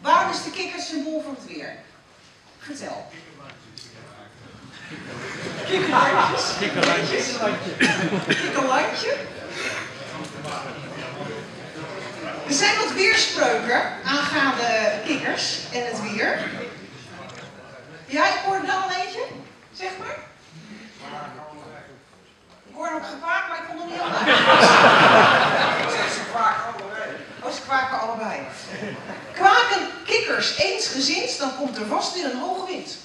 Waarom is de kikker symbool voor het weer? Vertel. Kikkerlandjes. Kikkerlandjes. Kikkerlandje. Er zijn wat weerspreuken aangaande kikkers en het weer. Ja, ik hoorde er al eentje. Zeg maar. Ik hoorde ook gekwaak, maar ik kon er niet aan. Ze kwaken allebei. Oh, ze kwaken allebei. Kwaken kikkers eensgezind, dan komt er vast weer een hoge wind.